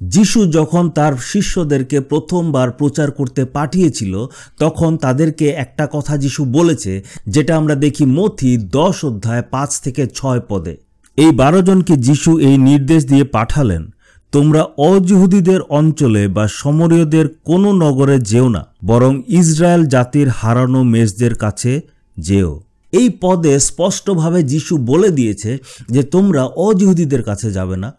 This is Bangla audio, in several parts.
যিশু যখন তার শিষ্যদেরকে প্রথমবার প্রচার করতে পাঠিয়েছিল, তখন তাদেরকে একটা কথা যিশু বলেছে, যেটা আমরা দেখি মথি দশ অধ্যায় পাঁচ থেকে ছয় পদে। এই বারো জনকে যিশু এই নির্দেশ দিয়ে পাঠালেন, তোমরা অজহুদীদের অঞ্চলে বা সমরীয়দের কোনো নগরে যেও না, বরং ইসরায়েল জাতির হারানো মেজদের কাছে যেও। এই পদে স্পষ্টভাবে যিশু বলে দিয়েছে যে, তোমরা অজিহুদীদের কাছে যাবে না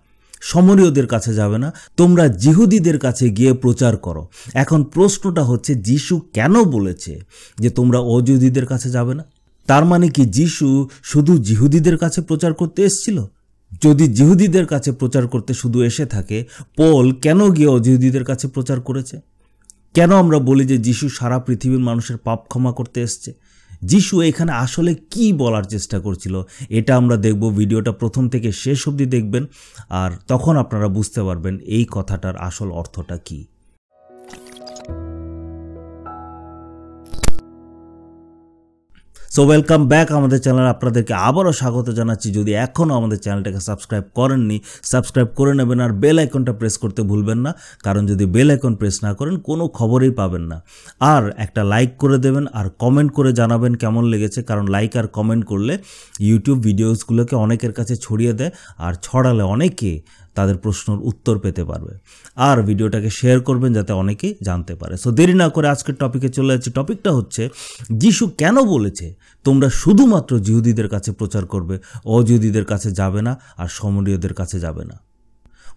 সমরীয়দের কাছে যাবে না, তোমরা জিহুদিদের কাছে গিয়ে প্রচার করো। এখন প্রশ্নটা হচ্ছে, যিশু কেন বলেছে যে তোমরা অজিহুদীদের কাছে যাবে না? তার মানে কি যিশু শুধু জিহুদিদের কাছে প্রচার করতে এসেছিল? যদি জিহুদিদের কাছে প্রচার করতে শুধু এসে থাকে, পল কেন গিয়ে অজিহুদিদের কাছে প্রচার করেছে? কেন আমরা বলি যে যিশু সারা পৃথিবীর মানুষের পাপ ক্ষমা করতে এসছে? যিশু এখানে আসলে কি বলার চেষ্টা করছিল, এটা আমরা দেখব। ভিডিওটা প্রথম থেকে শেষ অবধি দেখবেন, আর তখন আপনারা বুঝতে পারবেন এই কথাটার আসল অর্থটা কী। সো ওয়েলকাম ব্যাক আমাদের চ্যানেল আপনাদেরকে আবারও স্বাগত জানাচ্ছি। যদি এখনও আমাদের চ্যানেলটাকে সাবস্ক্রাইব করেননি সাবস্ক্রাইব করে নেবেন আর বেল আইকনটা প্রেস করতে ভুলবেন না। কারণ যদি বেল আইকন প্রেস না করেন, কোনো খবরই পাবেন না। আর একটা লাইক করে দেবেন আর কমেন্ট করে জানাবেন কেমন লেগেছে। কারণ লাইক আর কমেন্ট করলে ইউটিউব ভিডিওসগুলোকে অনেকের কাছে ছড়িয়ে দেয় আর ছড়ালে অনেকে তাদের প্রশ্নের উত্তর পেতে পারবে। আর ভিডিওটাকে শেয়ার করবেন যাতে অনেকেই জানতে পারে। সো দেরি না করে আজকের টপিকে চলে যাচ্ছি। টপিকটা হচ্ছে, যিশু কেন বলেছে, তোমরা শুধুমাত্র জিহুদিদের কাছে প্রচার করবে অজিহুদিদের কাছে যাবে না আর সমরীয়দের কাছে যাবে না?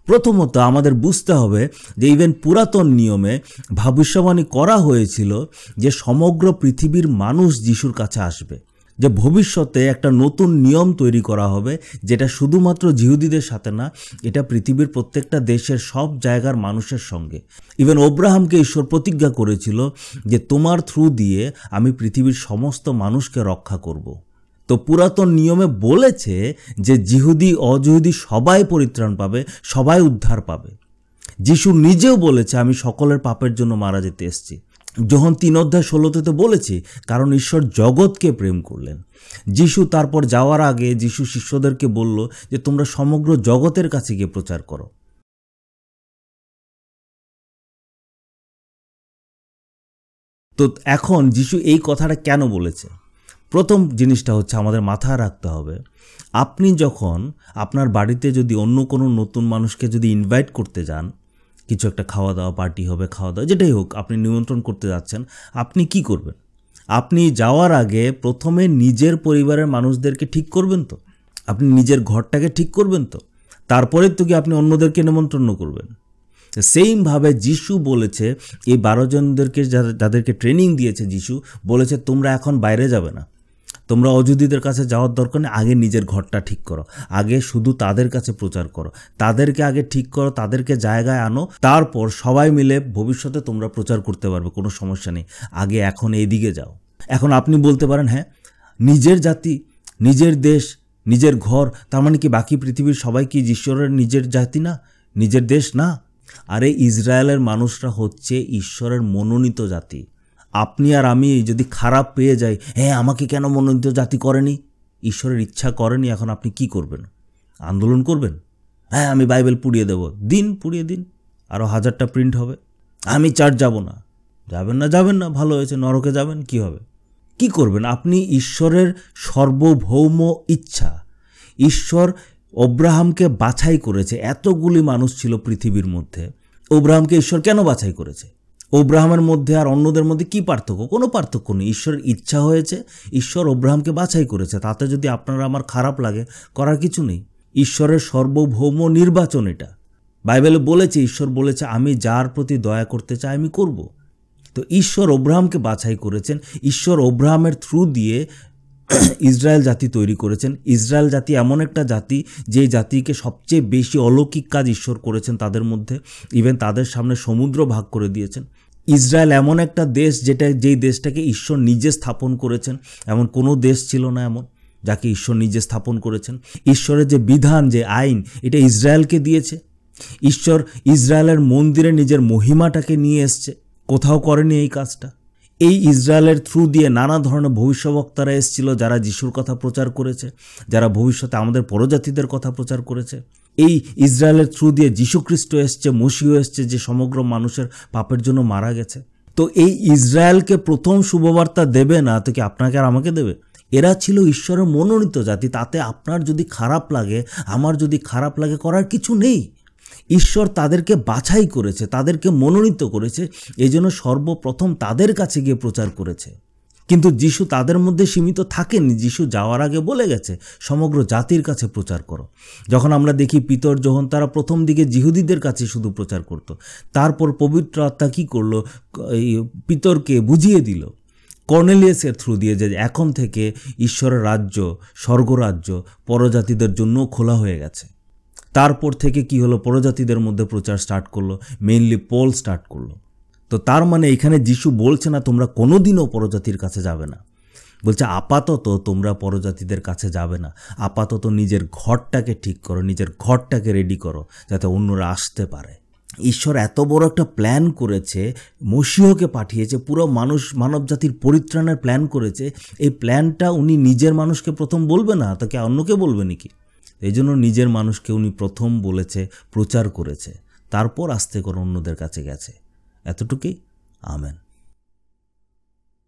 প্রথমত আমাদের বুঝতে হবে যে ইভেন পুরাতন নিয়মে ভবিষ্যবাণী করা হয়েছিল যে সমগ্র পৃথিবীর মানুষ যিশুর কাছে আসবে। যে ভবিষ্যতে একটা নতুন নিয়ম তৈরি করা হবে, যেটা শুধুমাত্র জিহুদিদের সাথে না, এটা পৃথিবীর প্রত্যেকটা দেশের সব জায়গার মানুষের সঙ্গে। ইভেন ওব্রাহামকে ঈশ্বর প্রতিজ্ঞা করেছিল যে, তোমার থ্রু দিয়ে আমি পৃথিবীর সমস্ত মানুষকে রক্ষা করব। তো পুরাতন নিয়মে বলেছে যে, জিহুদি, অজিহুদি সবাই পরিত্রাণ পাবে, সবাই উদ্ধার পাবে। যিশু নিজেও বলেছে, আমি সকলের পাপের জন্য মারা যেতে এসেছি। যখন তিন অধ্যায় ষোলোতে তো বলেছি, কারণ ঈশ্বর জগৎকে প্রেম করলেন। যিশু তারপর যাওয়ার আগে যিশু শিষ্যদেরকে বলল যে, তোমরা সমগ্র জগতের কাছে গিয়ে প্রচার করো। তো এখন যিশু এই কথাটা কেন বলেছে? প্রথম জিনিসটা হচ্ছে আমাদের মাথায় রাখতে হবে, আপনি যখন আপনার বাড়িতে যদি অন্য কোনো নতুন মানুষকে যদি ইনভাইট করতে যান কিছু একটা খাওয়া দাওয়া পার্টি হবে, খাওয়া দাওয়া, যেটাই হোক, আপনি নিমন্ত্রণ করতে যাচ্ছেন, আপনি কি করবেন? আপনি যাওয়ার আগে প্রথমে নিজের পরিবারের মানুষদেরকে ঠিক করবেন তো? আপনি নিজের ঘরটাকে ঠিক করবেন তো? তারপরে তো কি আপনি অন্যদেরকে নিমন্ত্রণ করবেন? সেইমভাবে যিশু বলেছে, এই বারো জনদেরকে যাদেরকে ট্রেনিং দিয়েছে যিশু, বলেছে তোমরা এখন বাইরে যাবে না। তোমরা অযোধ্যীদের কাছে যাওয়ার দরকার নেই, আগে নিজের ঘরটা ঠিক করো। আগে শুধু তাদের কাছে প্রচার করো। তাদেরকে আগে ঠিক করো, তাদেরকে জায়গায় আনো, তারপর সবাই মিলে ভবিষ্যতে তোমরা প্রচার করতে পারবে, কোনো সমস্যা নেই। আগে এখন এইদিকে যাও। এখন আপনি বলতে পারেন হ্যাঁ নিজের জাতি, নিজের দেশ, নিজের ঘর, তার মানে কি বাকি পৃথিবীর সবাই কি ঈশ্বরের নিজের জাতি না? নিজের দেশ না? আরে, ইসরায়েলের মানুষরা হচ্ছে ঈশ্বরের মনোনীত জাতি। আপনি আর আমি যদি খারাপ পেয়ে যাই হ্যাঁ আমাকে কেন মনোনীত জাতি করেনি? ঈশ্বরের ইচ্ছা করেনি, এখন আপনি কি করবেন? আন্দোলন করবেন? হ্যাঁ আমি বাইবেল পুড়িয়ে দেব। দিন পুড়িয়ে দিন আরও হাজারটা প্রিন্ট হবে। আমি চার্চ যাব না। যাবেন না যাবেন না, ভালো হয়েছে, নরকে যাবেন, কি হবে? কি করবেন? আপনি ঈশ্বরের সর্বভৌম ইচ্ছা। ঈশ্বর অব্রাহামকে বাছাই করেছে। এতগুলি মানুষ ছিল পৃথিবীর মধ্যে। ওব্রাহামকে ঈশ্বর কেন বাছাই করেছে? ওব্রাহামের মধ্যে আর অন্যদের মধ্যে কি পার্থক্য? কোনো পার্থক্য নেই। ঈশ্বরের ইচ্ছা হয়েছে, ঈশ্বর ওব্রাহামকে বাছাই করেছে। তাতে যদি আপনারা আমার খারাপ লাগে, করার কিছু নেই। ঈশ্বরের সর্বভৌম নির্বাচন এটা। বাইবেলে বলেছে, ঈশ্বর বলেছে, আমি যার প্রতি দয়া করতে চাই, আমি করব। তো ঈশ্বর ওব্রাহামকে বাছাই করেছেন। ঈশ্বর ওব্রাহামের থ্রু দিয়ে ইসরায়েল জাতি তৈরি করেছেন। ইসরায়েল জাতি এমন একটা জাতি, যে জাতিকে সবচেয়ে বেশি অলৌকিক কাজ ঈশ্বর করেছেন তাদের মধ্যে। ইভেন তাদের সামনে সমুদ্র ভাগ করে দিয়েছেন। ইসরায়েল এমন একটা দেশ, যেটা, যেই দেশটাকে ঈশ্বর নিজে স্থাপন করেছেন। এমন কোনো দেশ ছিল না এমন, যাকে ঈশ্বর নিজে স্থাপন করেছেন। ঈশ্বরের যে বিধান, যে আইন, এটা ইসরায়েলকে দিয়েছে। ঈশ্বর ইসরায়েলের মন্দিরে নিজের মহিমাটাকে নিয়ে এসছে। কোথাও করেনি এই কাজটা। এই ইসরায়েলের থ্রু দিয়ে নানা ধরনের ভবিষ্যবক্তারা এসেছিল যারা যিশুর কথা প্রচার করেছে, যারা ভবিষ্যতে আমাদের পরজাতিদের কথা প্রচার করেছে। এই ইসরায়েলের থ্রু দিয়ে যীশুখ্রিস্ট এসছে, মসিও এসছে যে সমগ্র মানুষের পাপের জন্য মারা গেছে। তো এই ইসরায়েলকে প্রথম শুভবার্তা দেবে না তো কি আপনাকে আর আমাকে দেবে? এরা ছিল ঈশ্বরের মনোনীত জাতি, তাতে আপনার যদি খারাপ লাগে, আমার যদি খারাপ লাগে করার কিছু নেই। ঈশ্বর তাদেরকে বাছাই করেছে, তাদেরকে মনোনীত করেছে এই জন্য সর্বপ্রথম তাদের কাছে গিয়ে প্রচার করেছে। কিন্তু যিশু তাদের মধ্যে সীমিত থাকেনি যিশু যাওয়ার আগে বলে গেছে, সমগ্র জাতির কাছে প্রচার করো। যখন আমরা দেখি পিতর যখন তারা প্রথম দিকে জিহুদিদের কাছে শুধু প্রচার করত, তারপর পবিত্র আত্মা কী করল? পিতরকে বুঝিয়ে দিল, কর্নেলিয়াসের থ্রু দিয়ে যে এখন থেকে ঈশ্বরের রাজ্য, স্বর্গরাজ্য, পরজাতিদের জন্য খোলা হয়ে গেছে। তারপর থেকে কি হলো? প্রজাতিদের মধ্যে প্রচার স্টার্ট করল। মেইনলি পোল স্টার্ট করল। তো তার মানে এখানে যিশু বলছে না, তোমরা কোনোদিনও পরজাতির কাছে যাবে না। বলছে, আপাতত তোমরা পরজাতিদের কাছে যাবে না। আপাতত নিজের ঘরটাকে ঠিক করো, নিজের ঘরটাকে রেডি করো, যাতে অন্যরা আসতে পারে। ঈশ্বর এত বড় একটা প্ল্যান করেছে, মসিহকে পাঠিয়েছে, পুরো মানুষ মানব জাতির পরিত্রাণের প্ল্যান করেছে। এই প্ল্যানটা উনি নিজের মানুষকে প্রথম বলবে না? তাকে অন্যকে বলবে নাকি? এই জন্য নিজের মানুষকে উনি প্রথম বলেছে, প্রচার করেছে। তারপর আস্তে করে অন্যদের কাছে গেছে। এতটুকুই। আমেন।